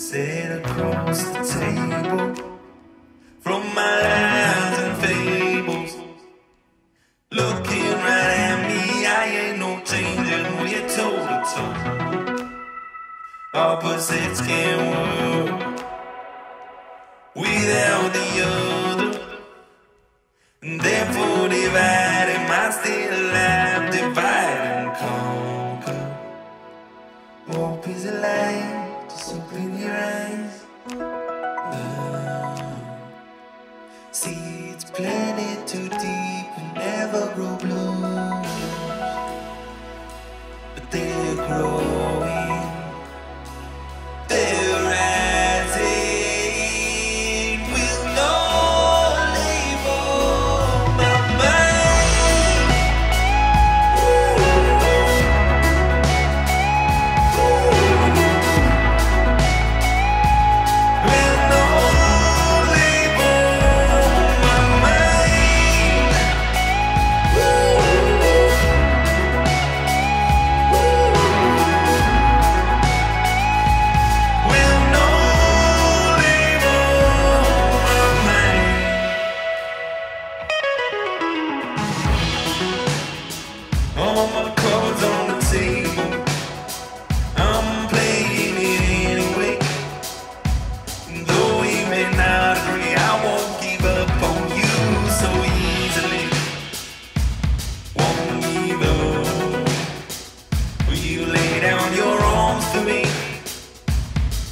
Sit across the table from my lies and fables. Looking right at me, I ain't no changing. We're toe to toe. Opposites can work without the other.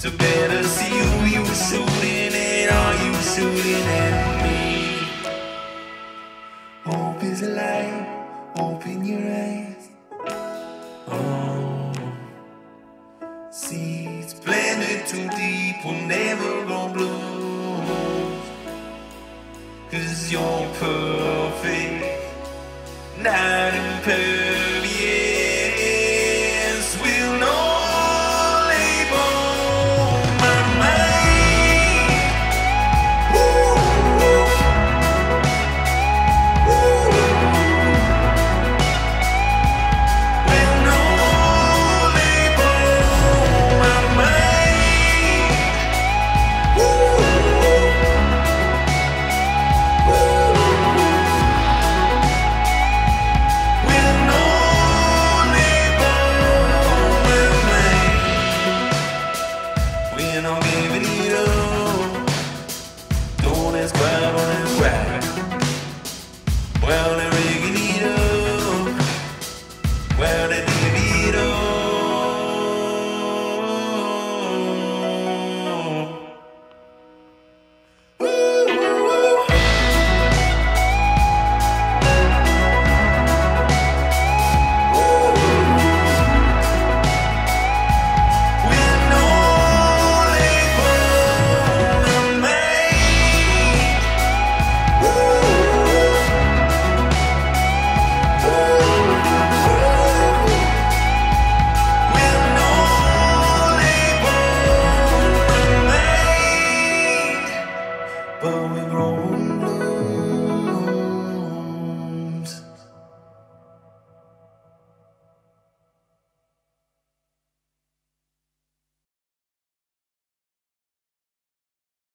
to better see who you were shooting at. Are you shooting at me? Hope is light. Open your eyes. Oh, seeds planted too deep. will never go blue. Cause you're perfect, not imperfect. e non ask why, Tú eres cuervo, eres Well.